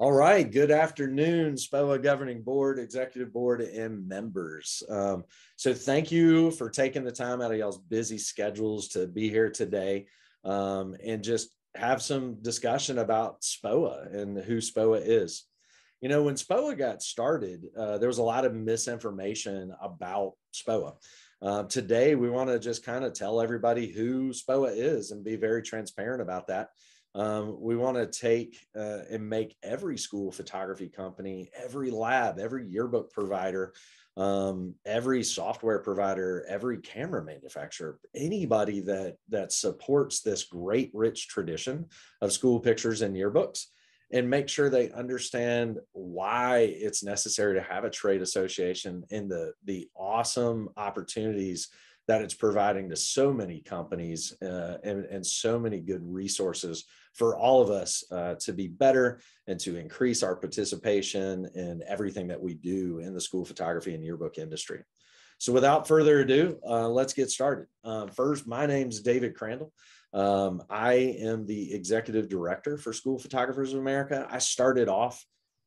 All right. Good afternoon, SPOA Governing Board, Executive Board, and members. Um, so, thank you for taking the time out of y'all's busy schedules to be here today um, and just have some discussion about SPOA and who SPOA is. You know, when SPOA got started, uh, there was a lot of misinformation about SPOA. Uh, today, we want to just kind of tell everybody who SPOA is and be very transparent about that. Um, we want to take uh, and make every school photography company, every lab, every yearbook provider, um, every software provider, every camera manufacturer, anybody that that supports this great, rich tradition of school pictures and yearbooks, and make sure they understand why it's necessary to have a trade association and the the awesome opportunities that it's providing to so many companies uh, and, and so many good resources for all of us uh, to be better and to increase our participation in everything that we do in the school photography and yearbook industry. So without further ado, uh, let's get started. Uh, first, my name is David Crandall. Um, I am the executive director for School Photographers of America. I started off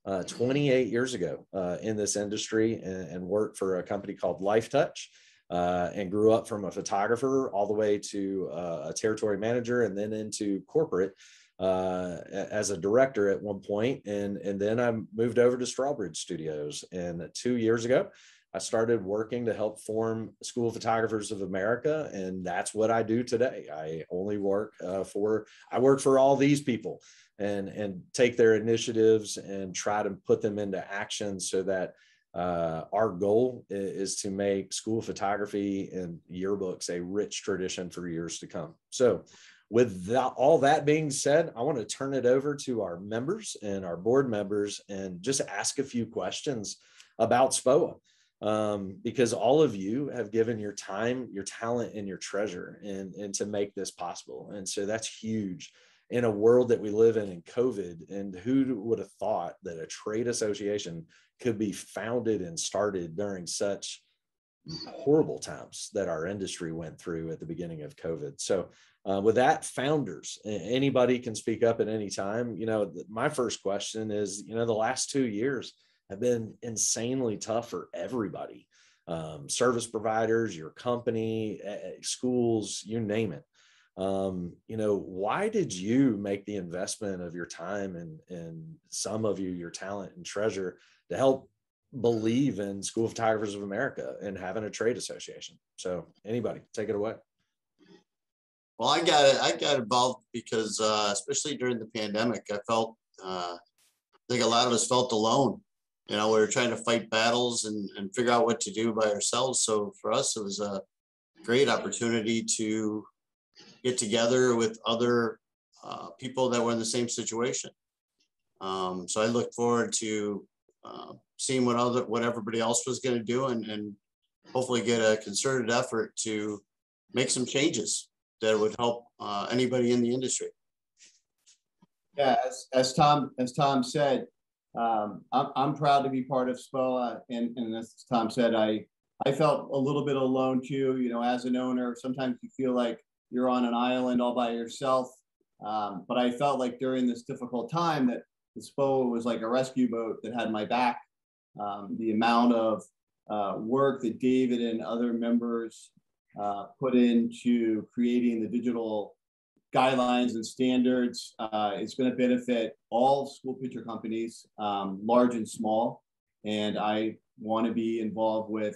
uh, 28 years ago uh, in this industry and, and, worked for a company called Lifetouch uh, and grew up from a photographer all the way to uh, a territory manager and then into corporate uh, as a director at one point. and and then I moved over to Strawbridge Studios. And two years ago, I started working to help form School of Photographers of America, and that's what I do today. I only work uh, for I work for all these people, and and take their initiatives and try to put them into action so that uh, our goal is to make school photography and yearbooks a rich tradition for years to come. So, with that, all that being said, I want to turn it over to our members and our board members and just ask a few questions about SPOA. Um, because all of you have given your time, your talent, and your treasure and, and to make this possible. And so that's huge in a world that we live in in COVID. And who would have thought that a trade association could be founded and started during such horrible times that our industry went through at the beginning of COVID. So, uh, with that, founders, anybody can speak up at any time. You know, my first question is, you know, the last two years have been insanely tough for everybody um, service providers, your company, schools, you name it. Um, you know, why did you make the investment of your time and, and some of you, your talent and treasure to help believe in School of Photographers of America and having a trade association. So anybody, take it away. Well, I got it. I got involved because, uh, especially during the pandemic, I felt. Uh, I think a lot of us felt alone. You know, we were trying to fight battles and, and figure out what to do by ourselves. So for us, it was a great opportunity to get together with other uh, people that were in the same situation. Um, so I look forward to uh, seeing what other what everybody else was going to do and, and hopefully get a concerted effort to make some changes that would help uh, anybody in the industry. Yeah, as, as Tom as Tom said, um, I'm, I'm proud to be part of SPOA, and, and as Tom said, I I felt a little bit alone too. You know, as an owner, sometimes you feel like you're on an island all by yourself. Um, but I felt like during this difficult time that the SPOA was like a rescue boat that had my back. Um, the amount of uh, work that David and other members uh, put into creating the digital guidelines and standards uh, is going to benefit all school picture companies, um, large and small. And I want to be involved with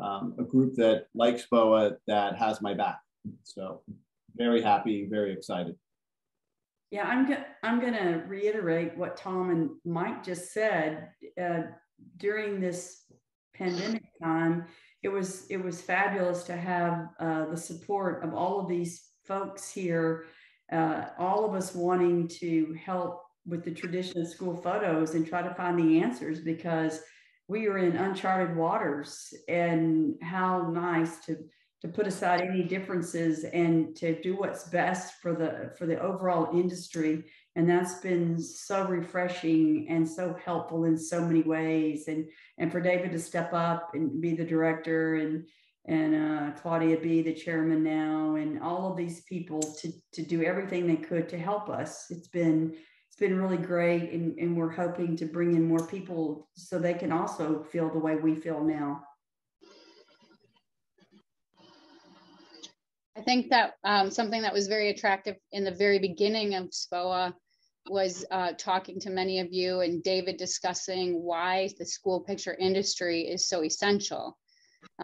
um, a group that, likes SPOA, that has my back. So very happy, very excited. Yeah, I'm go- I'm going to reiterate what Tom and Mike just said. Uh, during this pandemic time, it was it was fabulous to have uh, the support of all of these folks here, uh, all of us wanting to help with the tradition of school photos and try to find the answers because we are in uncharted waters. And how nice to to put aside any differences and to do what's best for the for the overall industry and that's been so refreshing and so helpful in so many ways and and for david to step up and be the director and and uh, claudia be the chairman now and all of these people to to do everything they could to help us it's been it's been really great. And, and we're hoping to bring in more people so they can also feel the way we feel now. I think that um, something that was very attractive in the very beginning of SPOA was uh, talking to many of you and David discussing why the school picture industry is so essential.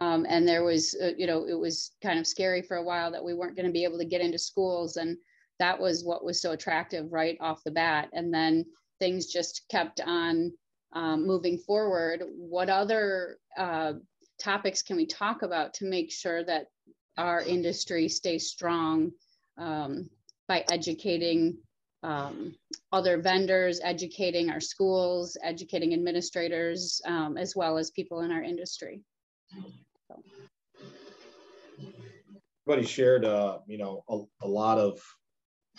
Um, and there was, uh, you know, it was kind of scary for a while that we weren't going to be able to get into schools. And that was what was so attractive right off the bat. And then things just kept on um, moving forward. What other uh, topics can we talk about to make sure that our industry stay strong um, by educating um, other vendors, educating our schools, educating administrators, um, as well as people in our industry. So. Everybody shared, uh, you know, a, a, lot of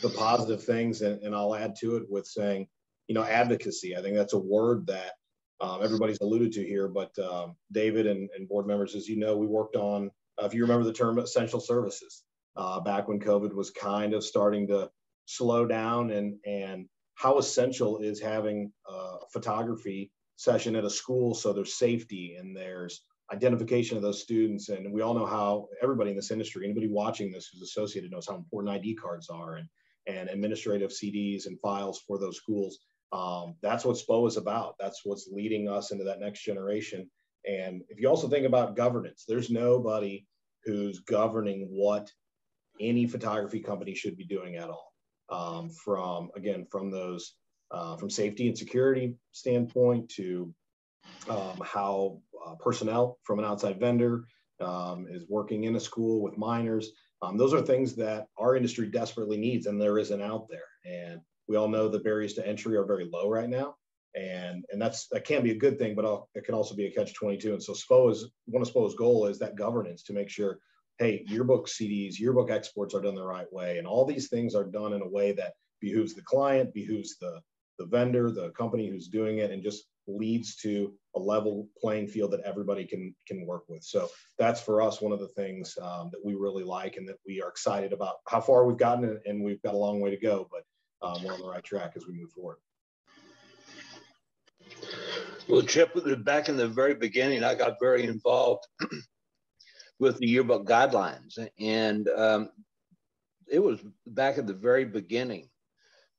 the positive things, and, and, I'll add to it with saying, you know, advocacy. I think that's a word that um, everybody's alluded to here, but um, David and, and, board members, as you know, we worked on, if you remember the term essential services, uh, back when COVID was kind of starting to slow down and and how essential is having a photography session at a school so there's safety and there's identification of those students. And we all know how everybody in this industry anybody watching this who's associated knows how important id cards are and and administrative cds and files for those schools. Um, that's what SPO is about. That's what's leading us into that next generation. And if you also think about governance there's nobody who's governing what any photography company should be doing at all um, from again from those uh, from safety and security standpoint to um, how uh, personnel from an outside vendor um, is working in a school with minors. Um, those are things that our industry desperately needs, and there isn't out there. And we all know the barriers to entry are very low right now, and and that's that can be a good thing, but it can also be a catch twenty two. And so SPO is one of SPO's goal is that governance to make sure hey, yearbook CDs, yearbook exports are done the right way. And all these things are done in a way that behooves the client, behooves the, the vendor, the company who's doing it, and just leads to a level playing field that everybody can can work with. So that's for us one of the things um, that we really like and that we are excited about how far we've gotten, and we've got a long way to go, but um, we're on the right track as we move forward. Well, Chip, back in the very beginning, I got very involved with the yearbook guidelines. And um, it was back at the very beginning.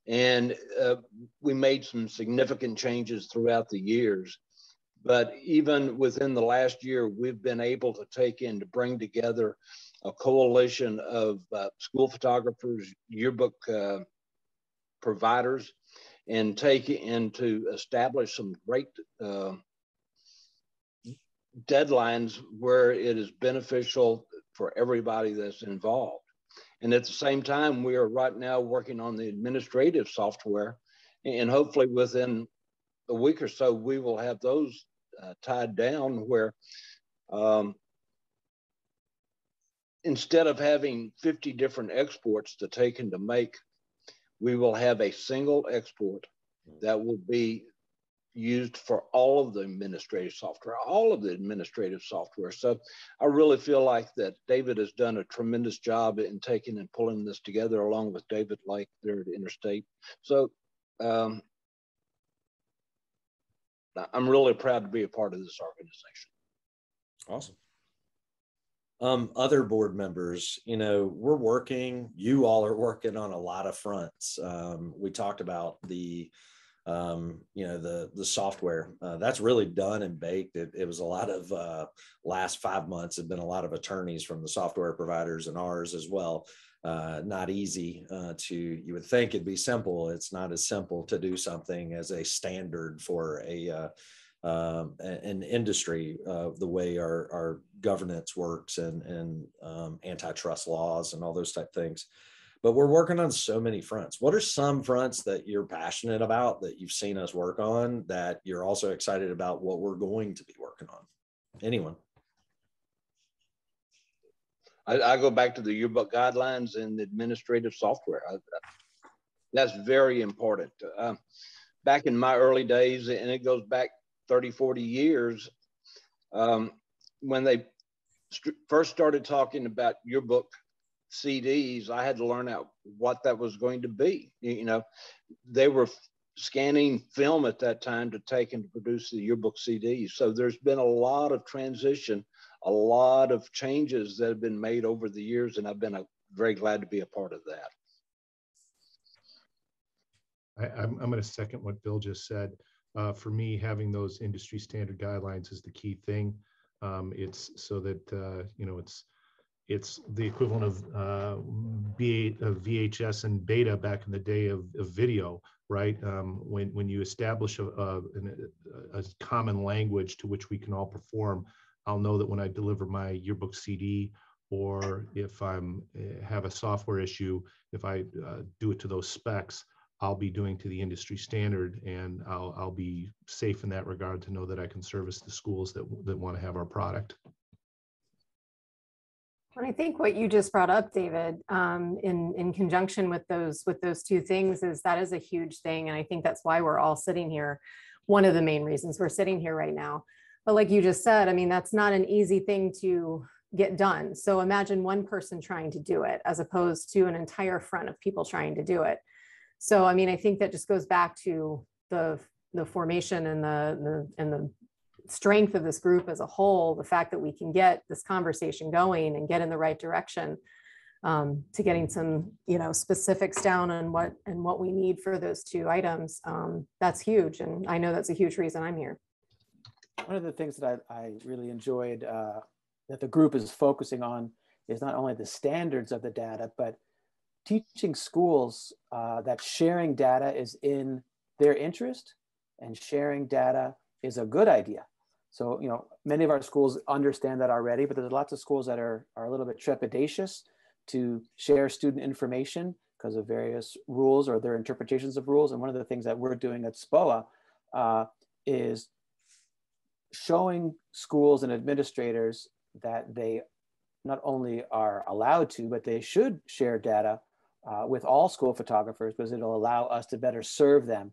And uh, we made some significant changes throughout the years. But even within the last year, we've been able to take in to bring together a coalition of uh, school photographers, yearbook uh, providers, and take in to establish some great uh, deadlines where it is beneficial for everybody that's involved. And at the same time, we are right now working on the administrative software, and hopefully within a week or so, we will have those uh, tied down where um, instead of having 50 different exports to take and to make, we will have a single export that will be used for all of the administrative software, all of the administrative software. So I really feel like that David has done a tremendous job in taking and pulling this together along with David Lake there at Interstate. So um, I'm really proud to be a part of this organization. Awesome. Um, other board members, you know, we're working, you all are working on a lot of fronts. Um, we talked about the um, you know the the software uh, that's really done and baked. It, it was a lot of uh, last five months have been a lot of attorneys from the software providers and ours as well. Uh, not easy uh, to you would think it'd be simple. It's not as simple to do something as a standard for a uh, um, an industry uh, the way our, our governance works and and um, antitrust laws and all those type things but we're working on so many fronts. What are some fronts that you're passionate about that you've seen us work on that you're also excited about what we're going to be working on? Anyone? I, I go back to the yearbook guidelines and administrative software. I, that's very important. Uh, back in my early days, and it goes back 30, 40 years, um, when they st- first started talking about yearbook CDs, I had to learn out what that was going to be. You know, they were scanning film at that time to take and to produce the yearbook CDs. So there's been a lot of transition, a lot of changes that have been made over the years, and I've been a, very glad to be a part of that. I, am going to second what Bill just said. Uh, for me, having those industry standard guidelines is the key thing. Um, it's so that uh, you know it's it's the equivalent of, uh, B, of VHS and beta back in the day of, of video, right? Um, when when you establish a, a, a, common language to which we can all perform, I'll know that when I deliver my yearbook CD or if I'm eh, have a software issue, if I uh, do it to those specs, I'll be doing to the industry standard, and I'll I'll be safe in that regard to know that I can service the schools that that want to have our product. And I think what you just brought up, David, um, in in conjunction with those with those two things, is that is a huge thing, and I think that's why we're all sitting here. One of the main reasons we're sitting here right now. But like you just said, I mean, that's not an easy thing to get done. So imagine one person trying to do it as opposed to an entire front of people trying to do it. So, I mean, I think that just goes back to the the formation and the, the and the strength of this group as a whole, the fact that we can get this conversation going and get in the right direction um, to getting some, you know, specifics down on what and what we need for those two items. Um, that's huge, and I know that's a huge reason I'm here. One of the things that I, I really enjoyed uh, that the group is focusing on is not only the standards of the data, but teaching schools uh, that sharing data is in their interest and sharing data is a good idea. So, you know, many of our schools understand that already, but there's lots of schools that are, are a little bit trepidatious to share student information because of various rules or their interpretations of rules. And one of the things that we're doing at SPOA uh, is showing schools and administrators that they not only are allowed to, but they should share data uh, with all school photographers because it'll allow us to better serve them.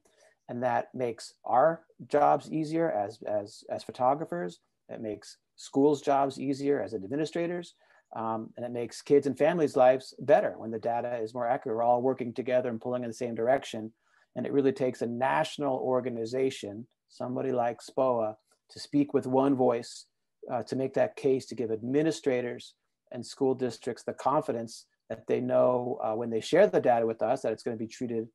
And that makes our jobs easier as, as, as photographers. It makes schools' jobs easier as administrators. Um, and it makes kids and families' lives better when the data is more accurate. We're all working together and pulling in the same direction. And it really takes a national organization, somebody like SPOA, to speak with one voice uh, to make that case to give administrators and school districts the confidence that they know uh, when they share the data with us that it's going to be treated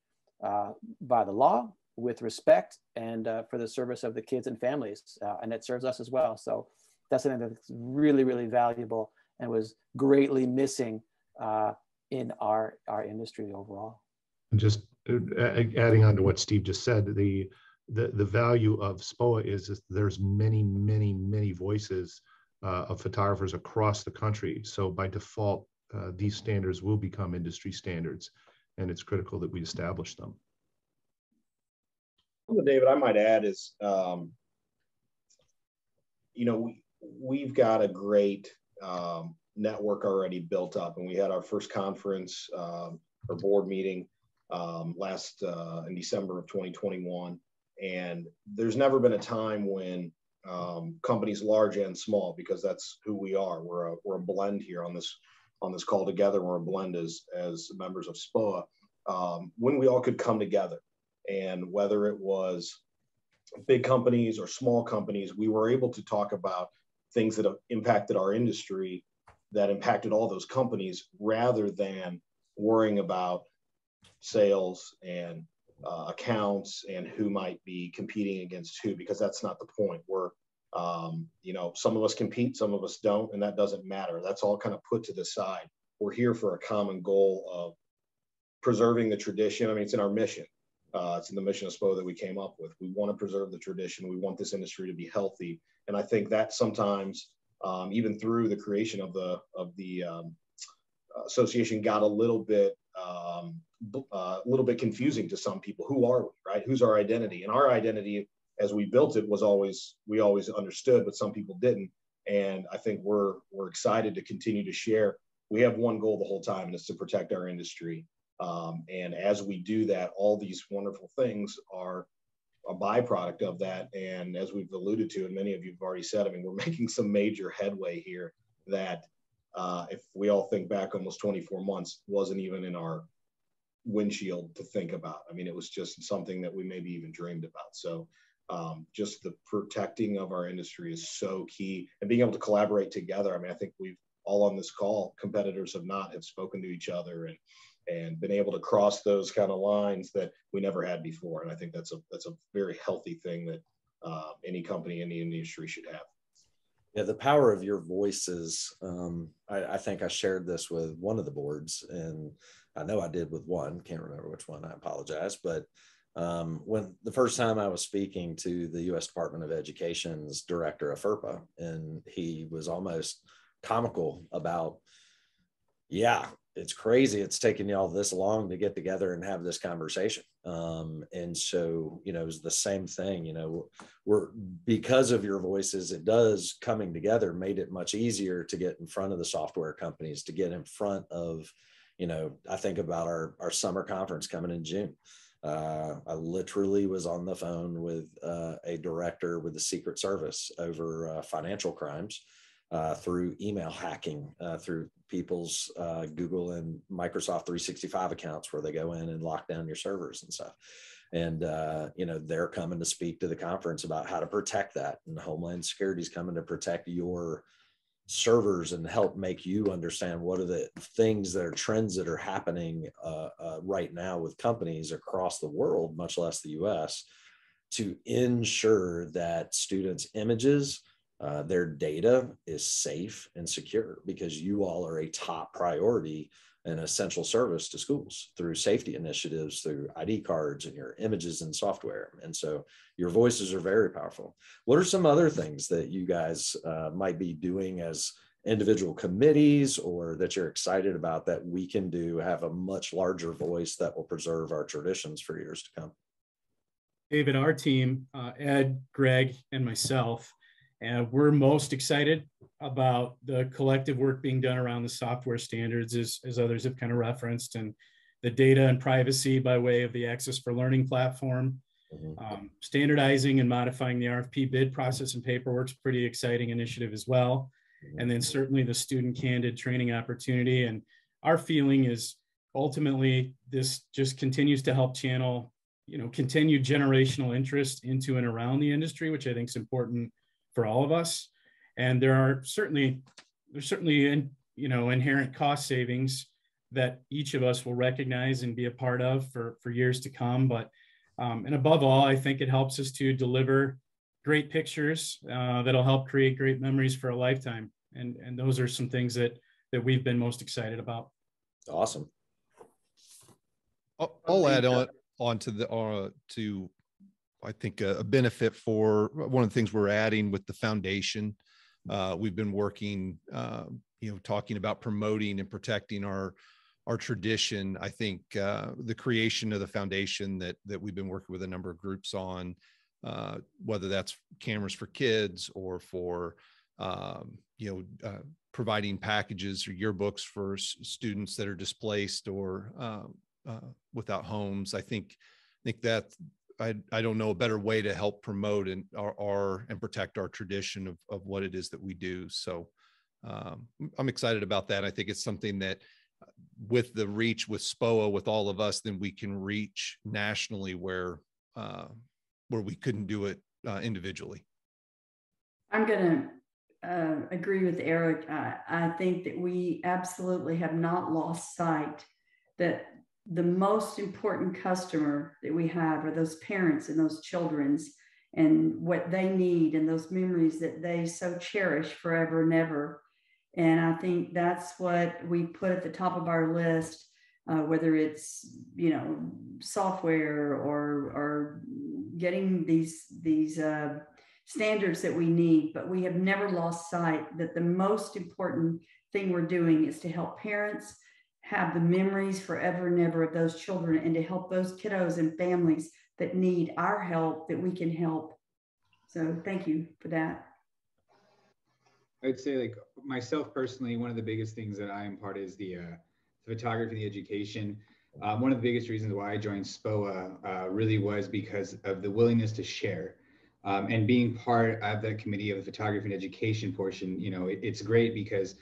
uh, by the law with respect and uh, for the service of the kids and families. Uh, and it serves us as well. So that's something that's really, really valuable and was greatly missing uh, in our, our industry overall. And just uh, adding on to what Steve just said, the, the, the value of SPOA is, is there's many, many, many voices of photographers across the country. So by default, uh, these standards will become industry standards, and it's critical that we establish them. David, I might add is, um, you know, we, we've got a great um, network already built up, and we had our first conference um, or board meeting um, last uh, in December of 2021. And there's never been a time when um, companies large and small, because that's who we are. We're a, we're a blend here on this on this call together. We're a blend as, as members of SPOA um, when we all could come together. And whether it was big companies or small companies, we were able to talk about things that have impacted our industry that impacted all those companies rather than worrying about sales and uh, accounts and who might be competing against who because that's not the point we're um, you know, some of us compete, some of us don't, and that doesn't matter. That's all kind of put to the side. We're here for a common goal of preserving the tradition. I mean, it's in our mission. Uh, it's in the mission of SPO that we came up with. We want to preserve the tradition. We want this industry to be healthy, and I think that sometimes, um, even through the creation of the of the um, association, got a little bit um, uh, a little bit confusing to some people. Who are we, right? Who's our identity? And our identity as we built it was always we always understood, but some people didn't. And I think we're we're excited to continue to share. We have one goal the whole time, and it's to protect our industry. Um, and as we do that, all these wonderful things are a byproduct of that. And as we've alluded to, and many of you have already said, I mean, we're making some major headway here that uh, if we all think back almost 24 months, wasn't even in our windshield to think about. I mean, it was just something that we maybe even dreamed about. So um, just the protecting of our industry is so key and being able to collaborate together. I mean, I think we've all on this call, competitors have not have spoken to each other and and been able to cross those kind of lines that we never had before. And I think that's a that's a very healthy thing that uh, any company, any industry should have. Yeah, the power of your voices. Um, I, I, think I shared this with one of the boards, and I know I did with one. Can't remember which one. I apologize. But um, when the first time I was speaking to the U.S. Department of Education's director of FERPA, and he was almost comical about, yeah, it's crazy. It's taken y'all this long to get together and have this conversation. Um, and so, you know, it was the same thing, you know, we're because of your voices, it does coming together made it much easier to get in front of the software companies, to get in front of, you know, I think about our, our summer conference coming in June. Uh, I literally was on the phone with uh, a director with the Secret Service over uh, financial crimes uh, through email hacking, uh, through people's uh, Google and Microsoft 365 accounts where they go in and lock down your servers and stuff. And you know they're coming to speak to the conference about how to protect that, and Homeland Security is coming to protect your servers and help make you understand what are the things that are trends that are happening uh, uh, right now with companies across the world, much less the U.S., to ensure that students' images uh, their data is safe and secure because you all are a top priority and essential service to schools through safety initiatives, through ID cards and your images and software. And so your voices are very powerful. What are some other things that you guys uh, might be doing as individual committees or that you're excited about that we can do have a much larger voice that will preserve our traditions for years to come? David, our team, uh, Ed, Greg, and myself, and we're most excited about the collective work being done around the software standards, as, as others have kind of referenced, and the data and privacy by way of the Access for Learning platform. Mm-hmm. Um, standardizing and modifying the RFP bid process and paperwork is pretty exciting initiative as well. Mm-hmm. And then certainly the student candid training opportunity. And our feeling is ultimately this just continues to help channel, you know, continued generational interest into and around the industry, which I think is important for all of us. And there are certainly there's certainly in, you know inherent cost savings that each of us will recognize and be a part of for for years to come. But um, and above all, I think it helps us to deliver great pictures uh, that'll help create great memories for a lifetime. And and those are some things that that we've been most excited about. Awesome. I'll, I'll add on on to the uh, to I think a, a, benefit for one of the things we're adding with the foundation. Uh, we've been working, uh, you know, talking about promoting and protecting our our tradition. I think uh, the creation of the foundation that that we've been working with a number of groups on, uh, whether that's cameras for kids or for um, you know uh, providing packages or yearbooks for s- students that are displaced or uh, without homes. I think I think that I, I don't know a better way to help promote and our, our and protect our tradition of, of what it is that we do. So um, I'm excited about that. I think it's something that uh, with the reach with SPOA, with all of us, then we can reach nationally where uh, where we couldn't do it uh, individually. I'm going to uh, agree with Eric. I, I think that we absolutely have not lost sight that the most important customer that we have are those parents and those children's and what they need and those memories that they so cherish forever and ever. And I think that's what we put at the top of our list, uh, whether it's you know software or or getting these these uh, standards that we need. But we have never lost sight that the most important thing we're doing is to help parents have the memories forever and ever of those children and to help those kiddos and families that need our help that we can help. So thank you for that. I'd say like myself personally, one of the biggest things that I am part is the, uh, photography, the education. Um, one of the biggest reasons why I joined SPOA uh, really was because of the willingness to share. Um, and being part of the committee of the photography and education portion, you know, it, it's great because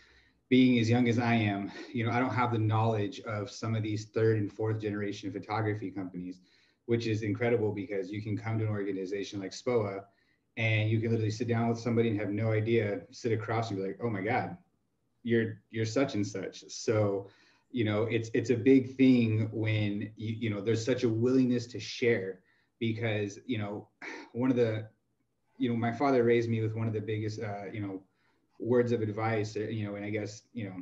being as young as I am, you know, I don't have the knowledge of some of these third and fourth generation photography companies, which is incredible because you can come to an organization like SPOA and you can literally sit down with somebody and have no idea, sit across and be like, oh my God, you're you're such and such. So, you know, it's it's a big thing when you, you know there's such a willingness to share because you know one of the you know my father raised me with one of the biggest uh, you know words of advice, uh, you know, and I guess, you know,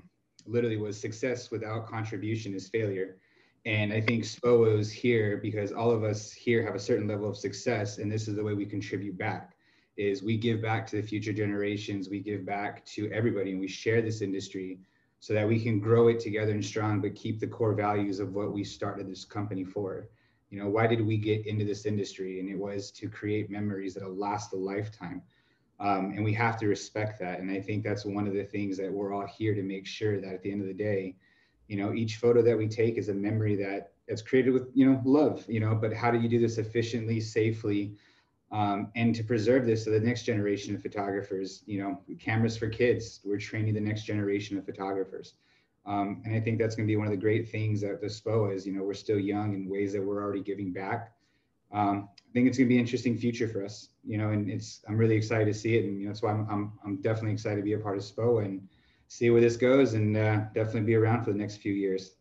literally was success without contribution is failure. And I think SPOA is here because all of us here have a certain level of success, and this is the way we contribute back. Is we give back to the future generations, we give back to everybody, and we share this industry so that we can grow it together and strong, but keep the core values of what we started this company for. You know, why did we get into this industry? And it was to create memories that'll last a lifetime. Um, and we have to respect that. And I think that's one of the things that we're all here to make sure that at the end of the day, you know, each photo that we take is a memory that it's created with, you know, love, you know, but how do you do this efficiently, safely, um, and to preserve this so the next generation of photographers, you know, cameras for kids, we're training the next generation of photographers. Um, and I think that's going to be one of the great things that the SPOA is, you know, we're still young in ways that we're already giving back. Um, I think it's going to be an interesting future for us, you know, and it's, I'm really excited to see it. And you know, that's why I'm, I'm, I'm definitely excited to be a part of SPO and see where this goes and uh, definitely be around for the next few years.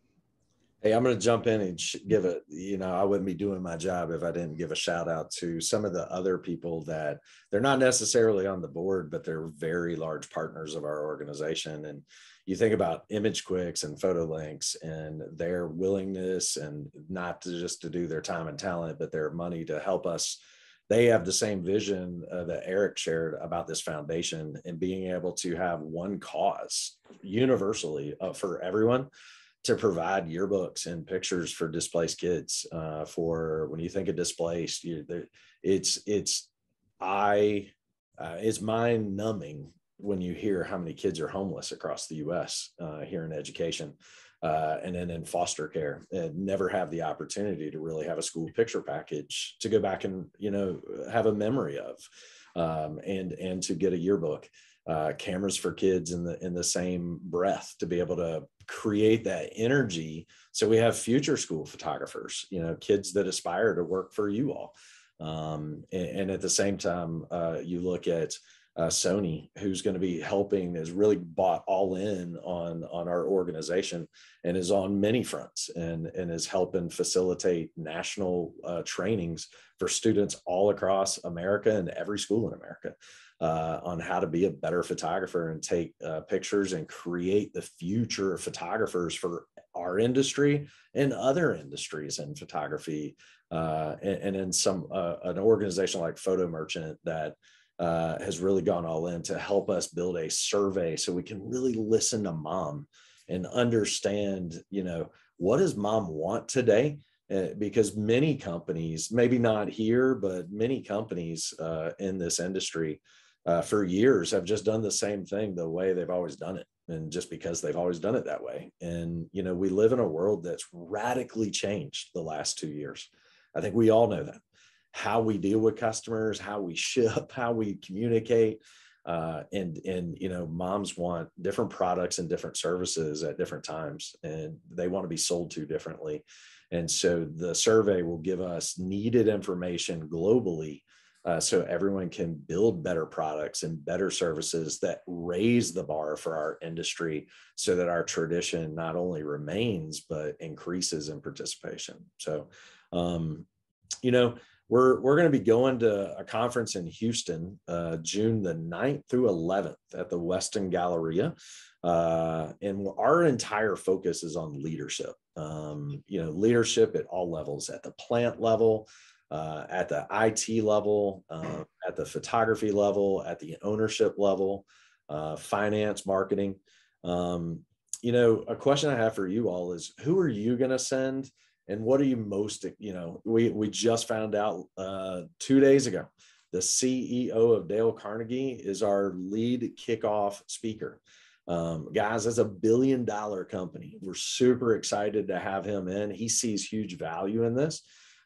Hey, I'm going to jump in and give it, you know, I wouldn't be doing my job if I didn't give a shout out to some of the other people that they're not necessarily on the board, but they're very large partners of our organization. And you think about ImageQuix and PhotoLynx and their willingness and not to just to do their time and talent, but their money to help us. They have the same vision uh, that Eric shared about this foundation and being able to have one cause universally uh, for everyone to provide yearbooks and pictures for displaced kids. Uh, for when you think of displaced, you, it's it's I uh, it's mind numbing when you hear how many kids are homeless across the U.S. Uh, here in education. Uh, and then in foster care and never have the opportunity to really have a school picture package to go back and you know have a memory of um, and and to get a yearbook uh, cameras for kids in the in the same breath to be able to create that energy. So we have future school photographers you know kids that aspire to work for you all. Um, and, and, at the same time uh, you look at uh, Sony, who's going to be helping, is really bought all in on on our organization and is on many fronts and and is helping facilitate national uh, trainings for students all across America and every school in America uh, on how to be a better photographer and take uh, pictures and create the future photographers for our industry and other industries in photography. Uh, and, and in some uh, an organization like Photo Merchant that uh, has really gone all in to help us build a survey so we can really listen to mom and understand, you know, what does mom want today? Uh, because many companies, maybe not here, but many companies uh, in this industry uh, for years have just done the same thing the way they've always done it and just because they've always done it that way. And you know we live in a world that's radically changed the last two years. I think we all know that how we deal with customers how we ship how we communicate uh, and and you know moms want different products and different services at different times and they want to be sold to differently. And so the survey will give us needed information globally uh, so everyone can build better products and better services that raise the bar for our industry so that our tradition not only remains but increases in participation. So um, you know we're we're going to be going to a conference in houston uh, june the 9th through 11th at the westin galleria. Uh, and our entire focus is on leadership. Um, you know leadership at all levels at the plant level uh, at the IT level, uh, at the photography level, at the ownership level, uh, finance, marketing. Um, you know, a question I have for you all is who are you going to send and what are you most, you know, we, we just found out uh, two days ago, the CEO of Dale Carnegie is our lead kickoff speaker. Um, guys, that's a billion dollar company. We're super excited to have him in. He sees huge value in this.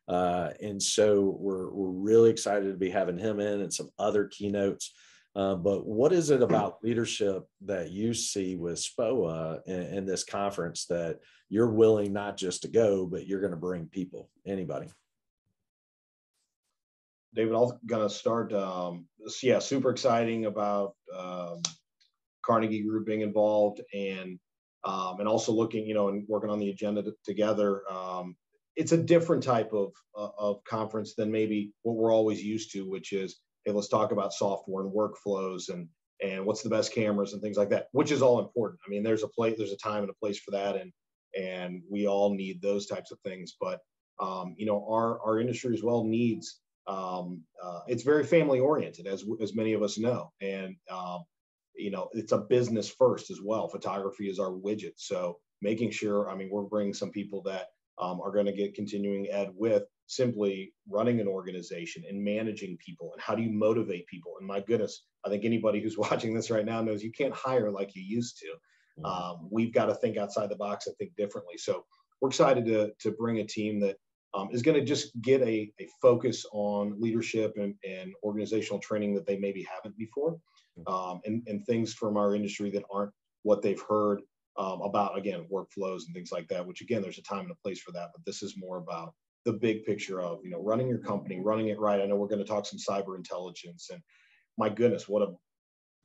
Uh, and so we're, we're really excited to be having him in and some other keynotes. Uh, but what is it about leadership that you see with SPOA in, in this conference that you're willing not just to go, but you're going to bring people? Anybody? David, I'm gonna start. Um, yeah, super exciting about um, Carnegie Group being involved and um, and also looking, you know, and working on the agenda together. Um, it's a different type of uh, of conference than maybe what we're always used to, which is hey, let's talk about software and workflows and and what's the best cameras and things like that, which is all important. I mean, there's a place, there's a time and a place for that, and and we all need those types of things. But um, you know, our our industry as well needs um, uh, it's very family oriented, as as many of us know, and um, you know it's a business first as well. Photography is our widget, so making sure. I mean, we're bringing some people that um, are going to get continuing ed with simply running an organization and managing people and how do you motivate people? And my goodness i think anybody who's watching this right now knows you can't hire like you used to. Mm-hmm. um, we've got to think outside the box and think differently. So we're excited to, to bring a team that um, is going to just get a, a focus on leadership and, and organizational training that they maybe haven't before, um, and, and things from our industry that aren't what they've heard um, about, again, workflows and things like that, which again, there's a time and a place for that, but this is more about the big picture of, you know, running your company, running it right. I know we're going to talk some cyber intelligence and my goodness, what a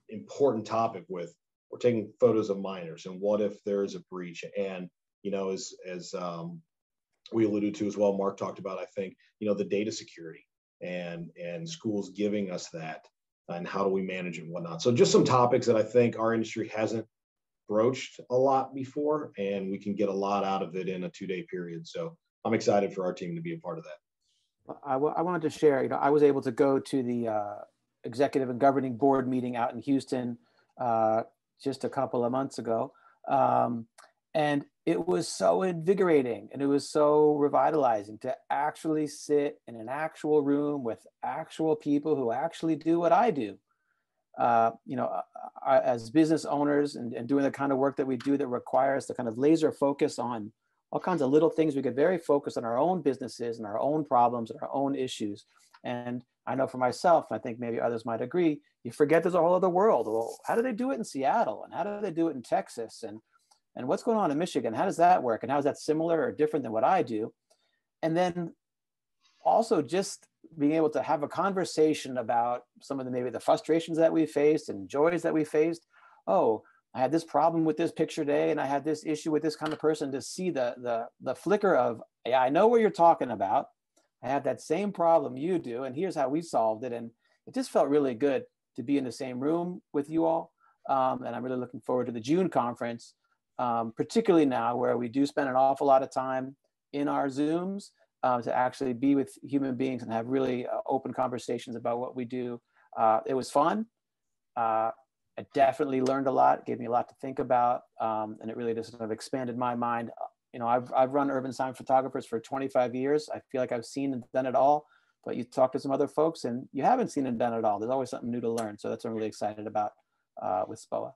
important topic with we're taking photos of minors and what if there is a breach and you know as as um, we alluded to as well. Mark talked about, I think, you know, the data security and and schools giving us that and how do we manage and whatnot. So just some topics that I think our industry hasn't broached a lot before, and we can get a lot out of it in a two-day period. So I'm excited for our team to be a part of that. I, I wanted to share, you know, I was able to go to the uh, executive and governing board meeting out in Houston uh, just a couple of months ago. Um, and it was so invigorating and it was so revitalizing to actually sit in an actual room with actual people who actually do what I do. Uh, you know, uh, uh, as business owners and, and doing the kind of work that we do that requires the kind of laser focus on all kinds of little things, we get very focused on our own businesses and our own problems and our own issues. And I know for myself, I think maybe others might agree, you forget there's a whole other world. Well, how do they do it in Seattle? And how do they do it in Texas? And and what's going on in Michigan? How does that work? And how is that similar or different than what I do? And then also just being able to have a conversation about some of the maybe the frustrations that we faced and joys that we faced. Oh, I had this problem with this picture today, and I had this issue with this kind of person. To see the the the flicker of, yeah, I know what you're talking about. I have that same problem you do, and here's how we solved it. And it just felt really good to be in the same room with you all. Um, and I'm really looking forward to the June conference um, particularly now where we do spend an awful lot of time in our Zooms uh, to actually be with human beings and have really uh, open conversations about what we do. Uh, it was fun. I definitely learned a lot, gave me a lot to think about, um, and it really just sort of expanded my mind. You know, I've, I've run urban sign photographers for 25 years. I feel like I've seen and done it all, but you talk to some other folks and you haven't seen and done it all. There's always something new to learn. So that's what I'm really excited about uh, with SPOA.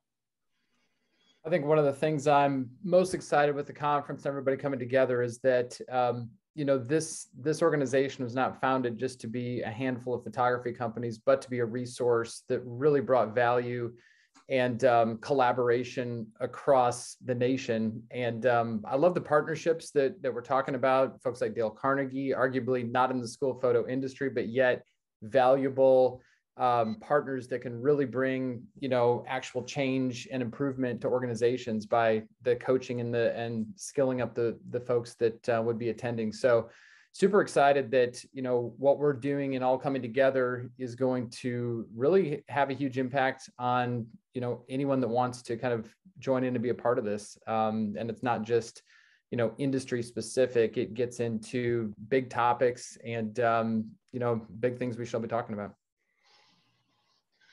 I think one of the things I'm most excited with the conference, and everybody coming together, is that um, you know this this organization was not founded just to be a handful of photography companies, but to be a resource that really brought value and um, collaboration across the nation. And um, I love the partnerships that that we're talking about. Folks like Dale Carnegie, arguably not in the school photo industry, but yet valuable um, partners that can really bring you know actual change and improvement to organizations by the coaching and the and skilling up the the folks that uh, would be attending so super excited that you know what we're doing and all coming together is going to really have a huge impact on you know anyone that wants to kind of join in and be a part of this. Um, and it's not just you know industry specific. It gets into big topics and um, you know big things we shall be talking about.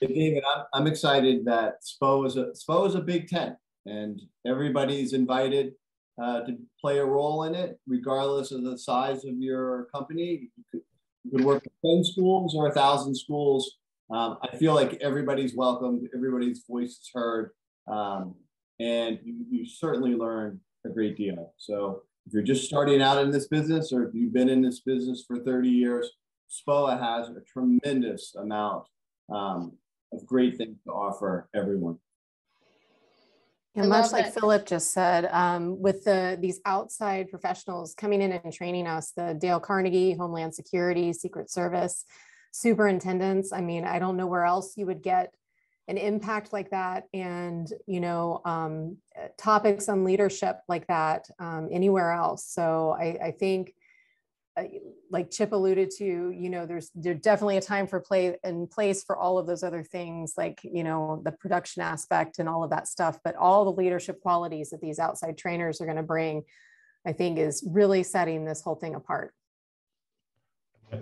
David, I'm, I'm excited that SPO is a SPO is a Big Ten, and everybody's invited uh, to play a role in it, regardless of the size of your company. You could, you could work with 10 schools or a thousand schools. Um, I feel like everybody's welcomed, everybody's voice is heard, um, and you, you certainly learn a great deal. So if you're just starting out in this business, or if you've been in this business for 30 years, SPOA has a tremendous amount um, of great things to offer everyone. And much like Philip just said, um, with the these outside professionals coming in and training us, the Dale Carnegie, Homeland Security, Secret Service, superintendents. I mean, I don't know where else you would get an impact like that and you know um, topics on leadership like that um, anywhere else so i, I think like chip alluded to you know there's there's definitely a time for play and place for all of those other things like you know the production aspect and all of that stuff but all the leadership qualities that these outside trainers are going to bring i think is really setting this whole thing apart.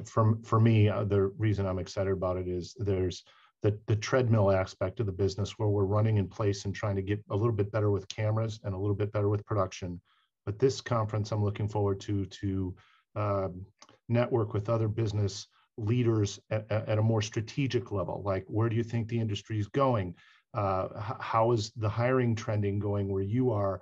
For, for me uh, the reason i'm excited about it is there's the, the treadmill aspect of the business where we're running in place and trying to get a little bit better with cameras and a little bit better with production. But this conference i'm looking forward to to um, network with other business leaders at, at, a more strategic level like where do you think the industry is going uh, how is the hiring trending going where you are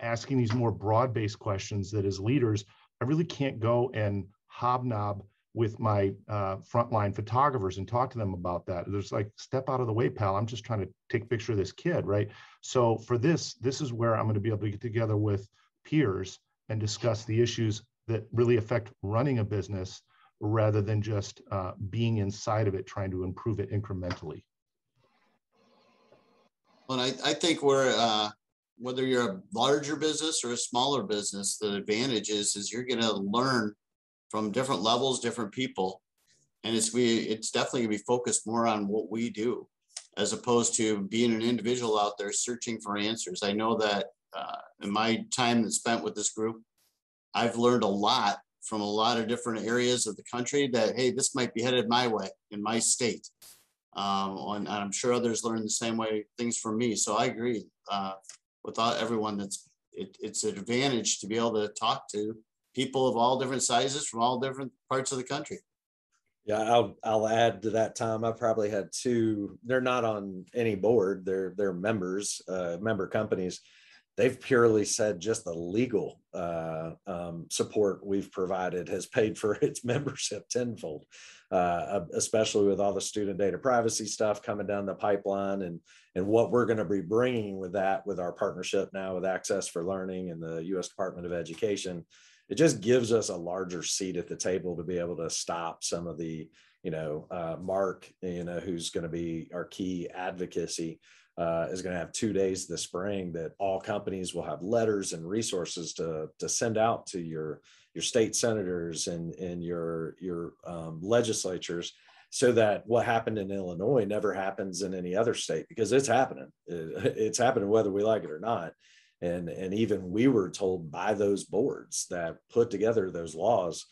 asking these more broad-based questions that as leaders i really can't go and hobnob with my uh, frontline photographers and talk to them about that. There's like, step out of the way, pal. I'm just trying to take a picture of this kid, right? So for this, this is where I'm going to be able to get together with peers and discuss the issues that really affect running a business rather than just uh, being inside of it, trying to improve it incrementally. Well, I, I think we're, uh, whether you're a larger business or a smaller business, the advantage is, is you're going to learn from different levels, different people. And it's, we, it's definitely gonna be focused more on what we do as opposed to being an individual out there searching for answers. I know that uh, in my time that's spent with this group, I've learned a lot from a lot of different areas of the country that, hey, this might be headed my way in my state. Um, and I'm sure others learn the same way things from me. So I agree uh, with everyone that's it, it's an advantage to be able to talk to people of all different sizes from all different parts of the country. Yeah, I'll I'll add to that, Tom. I probably had two. They're not on any board. They're they're members, uh, member companies they've purely said just the legal uh, um, support we've provided has paid for its membership tenfold, uh, especially with all the student data privacy stuff coming down the pipeline and and what we're going to be bringing with that with our partnership now with Access for Learning and the U.S. Department of Education. It just gives us a larger seat at the table to be able to stop some of the, you know, uh, Mark, you know, who's going to be our key advocacy uh, is going to have two days this spring that all companies will have letters and resources to, to send out to your, your state senators and, and your, your um, legislatures so that what happened in Illinois never happens in any other state because it's happening. It, it's happening whether we like it or not. And, and even we were told by those boards that put together those laws,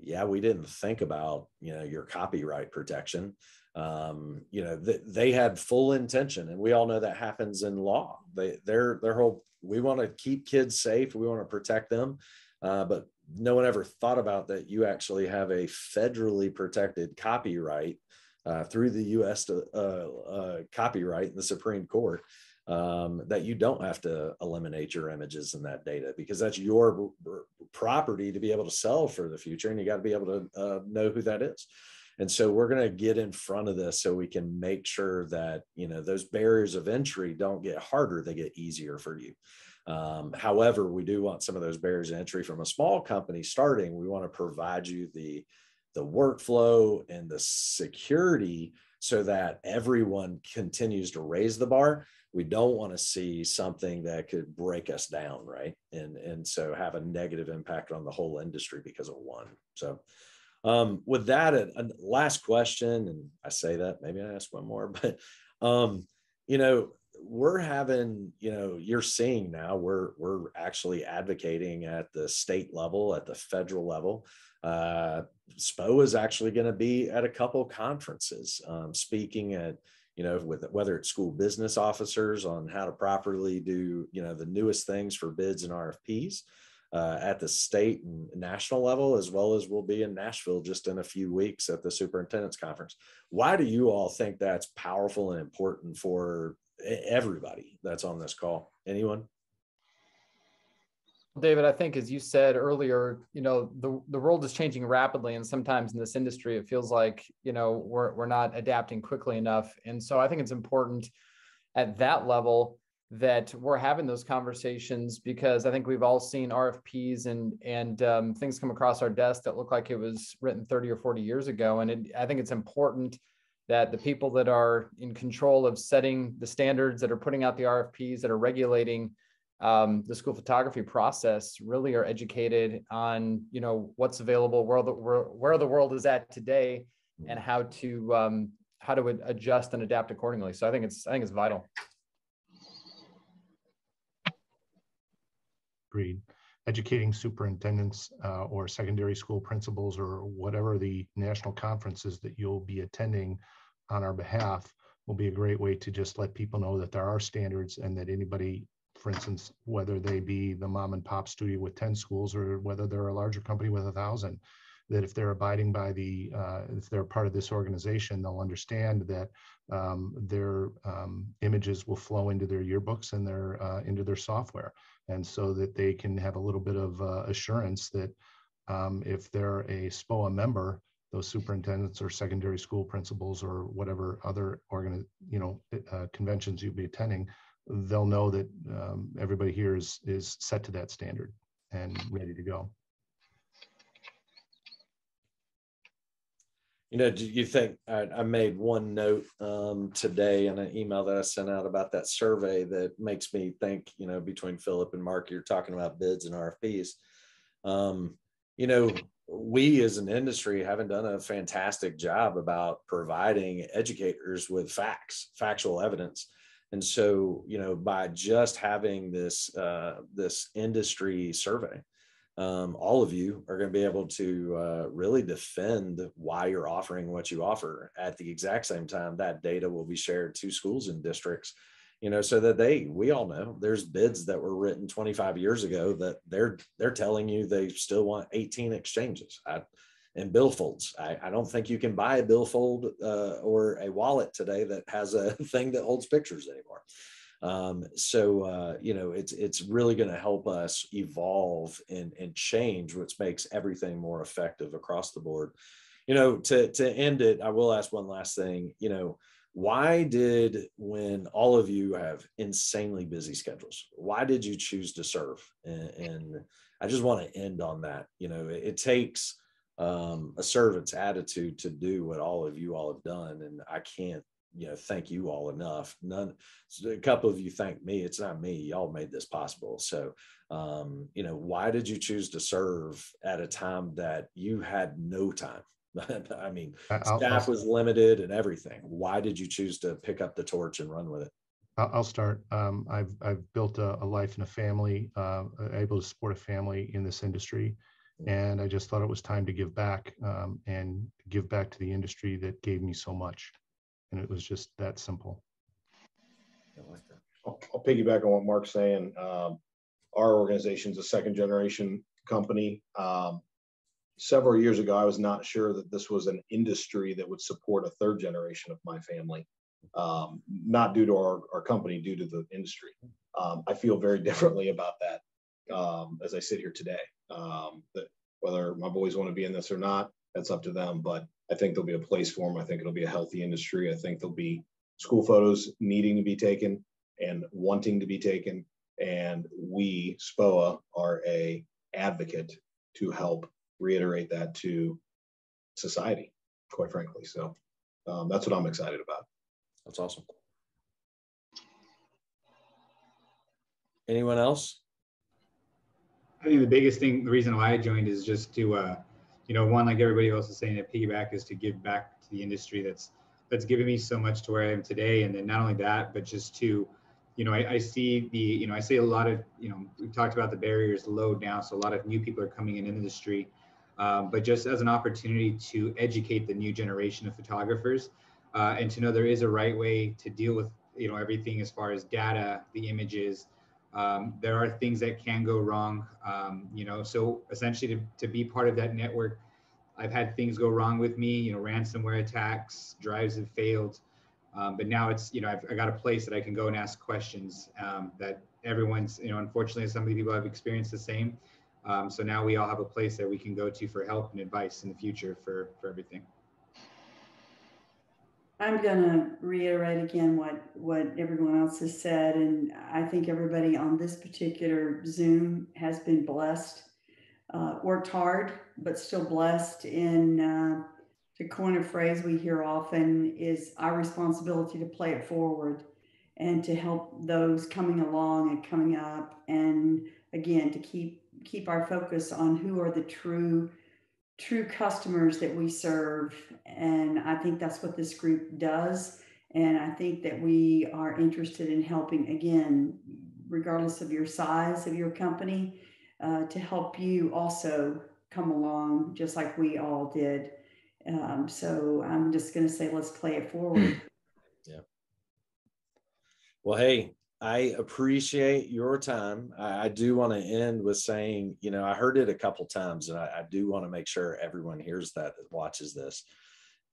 yeah, we didn't think about, you know, your copyright protection um, you know, th- they had full intention, and we all know that happens in law. They, their, their whole, we want to keep kids safe, we want to protect them, uh, but no one ever thought about that. You actually have a federally protected copyright uh, through the U.S. To, uh, uh, copyright in the Supreme Court. Um, that you don't have to eliminate your images and that data because that's your property to be able to sell for the future, and you got to be able to uh, know who that is. And so we're going to get in front of this so we can make sure that, you know, those barriers of entry don't get harder, they get easier for you. Um, however, we do want some of those barriers of entry from a small company starting. We want to provide you the, the workflow and the security so that everyone continues to raise the bar. We don't want to see something that could break us down, right? And and so have a negative impact on the whole industry because of one. So um, with that, a, a, last question, and I say that maybe I ask one more, but um, you know, we're having, you know, you're seeing now we're we're actually advocating at the state level, at the federal level. Uh, SPO is actually going to be at a couple conferences, um, speaking at you know, with whether it's school business officers on how to properly do, you know, the newest things for bids and RFPs, uh, at the state and national level, as well as we'll be in Nashville just in a few weeks at the superintendent's conference. Why do you all think that's powerful and important for everybody that's on this call? Anyone? David, I think as you said earlier, you know, the, the world is changing rapidly. And sometimes in this industry, it feels like, you know, we're, we're not adapting quickly enough. And so I think it's important at that level that we're having those conversations because I think we've all seen RFPs and and um, things come across our desk that look like it was written 30 or 40 years ago. And it, I think it's important that the people that are in control of setting the standards, that are putting out the RFPs, that are regulating um, the school photography process, really are educated on you know what's available, where the where, where the world is at today, and how to um, how to adjust and adapt accordingly. So I think it's I think it's vital. Agreed. Educating superintendents uh, or secondary school principals or whatever the national conferences that you'll be attending on our behalf will be a great way to just let people know that there are standards and that anybody, for instance, whether they be the mom and pop studio with 10 schools or whether they're a larger company with a thousand, that if they're abiding by the, uh, if they're part of this organization, they'll understand that um, their um, images will flow into their yearbooks and their uh, into their software, and so that they can have a little bit of uh, assurance that um, if they're a SPOA member, those superintendents or secondary school principals or whatever other organ, you know, uh, conventions you'll be attending, they'll know that um, everybody here is is set to that standard and ready to go. You know, do you think I, I made one note um, today in an email that I sent out about that survey that makes me think, you know, between Philip and Mark, you're talking about bids and RFPs. Um, you know, we as an industry haven't done a fantastic job about providing educators with facts, factual evidence. And so, you know, by just having this uh, this industry survey, um, all of you are going to be able to uh, really defend why you're offering what you offer at the exact same time that data will be shared to schools and districts you know so that they we all know there's bids that were written 25 years ago that they're they're telling you they still want 18 exchanges. I, and billfolds I, I don't think you can buy a billfold uh, or a wallet today that has a thing that holds pictures anymore um, so uh, you know, it's it's really going to help us evolve and and change, which makes everything more effective across the board. You know, to to end it, I will ask one last thing. You know, why did when all of you have insanely busy schedules, why did you choose to serve? And, and I just want to end on that. You know, it, it takes um, a servant's attitude to do what all of you all have done, and I can't you know thank you all enough. None a couple of you thank me it's not me y'all made this possible. So um you know why did you choose to serve at a time that you had no time? I mean I'll, staff I'll, was limited and everything. Why did you choose to pick up the torch and run with it? I'll start. Um, I've I've built a, a, life and a family, uh, able to support a family in this industry, and I just thought it was time to give back um, and give back to the industry that gave me so much and it was just that simple. I'll, I'll piggyback on what Mark's saying. Um, our organization is a second generation company. Um, several years ago, I was not sure that this was an industry that would support a third generation of my family. Um, not due to our, our company, due to the industry. Um, I feel very differently about that um, as I sit here today. Um, that whether my boys want to be in this or not, that's up to them. But I think there'll be a place for them. I think it'll be a healthy industry. I think there'll be school photos needing to be taken and wanting to be taken. And we, SPOA, are a advocate to help reiterate that to society, quite frankly. So um, that's what I'm excited about. That's awesome. Anyone else? I think the biggest thing, the reason why I joined is just to uh, you know, one like everybody else is saying, that piggyback is to give back to the industry that's that's given me so much to where I am today. And then not only that, but just to, you know, I, I see the, you know, I see a lot of, you know, we've talked about the barriers low down, so a lot of new people are coming in into industry, um, but just as an opportunity to educate the new generation of photographers uh, and to know there is a right way to deal with, you know, everything as far as data, the images, um, there are things that can go wrong, um, you know. So essentially, to, to be part of that network, I've had things go wrong with me. You know, ransomware attacks, drives have failed. Um, but now it's, you know, I've I got a place that I can go and ask questions um, that everyone's, you know, unfortunately, some of the people have experienced the same. Um, so now we all have a place that we can go to for help and advice in the future for, for everything. I'm gonna reiterate again what what everyone else has said, and I think everybody on this particular Zoom has been blessed, uh, worked hard, but still blessed. In uh, to coin a phrase we hear often, is our responsibility to play it forward, and to help those coming along and coming up, and again to keep keep our focus on who are the true true customers that we serve. And I think that's what this group does. And I think that we are interested in helping, again, regardless of your size of your company, uh, to help you also come along just like we all did. Um, so I'm just going to say, let's play it forward. yeah. Well, hey, I appreciate your time. I, I do want to end with saying, you know, I heard it a couple times, and I, I do want to make sure everyone hears that that watches this.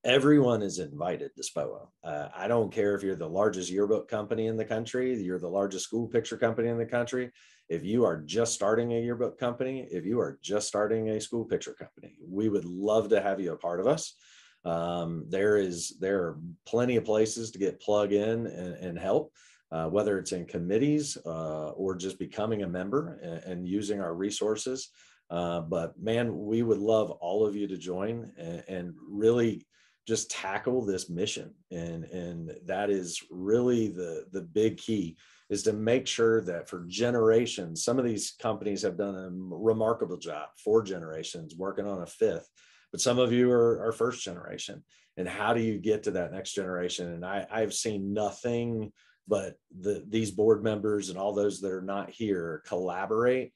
Everyone is invited to SPOA. Uh, I don't care if you're the largest yearbook company in the country, you're the largest school picture company in the country. If you are just starting a yearbook company, if you are just starting a school picture company, we would love to have you a part of us. Um, there is there are plenty of places to get plug in and, and help uh, whether it's in committees uh, or just becoming a member and, and using our resources. Uh, but man, we would love all of you to join and, and, really just tackle this mission. And, and that is really the, the big key is to make sure that for generations, some of these companies have done a remarkable job, four generations working on a fifth, but some of you are, are first generation. And how do you get to that next generation? And I, I've seen nothing but the these board members and all those that are not here collaborate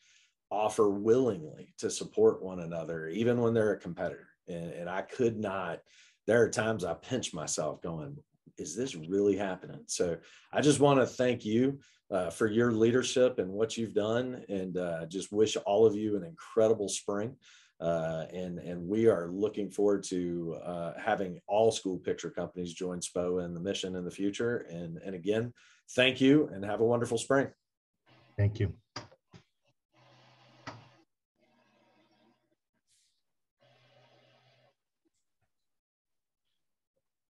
offer willingly to support one another even when they're a competitor. And, and i could not there are times i pinch myself going is this really happening? So i just want to thank you uh, for your leadership and what you've done and uh, just wish all of you an incredible spring uh, and and we are looking forward to uh, having all school picture companies join SPO and the mission in the future. And and again, thank you and have a wonderful spring. Thank you.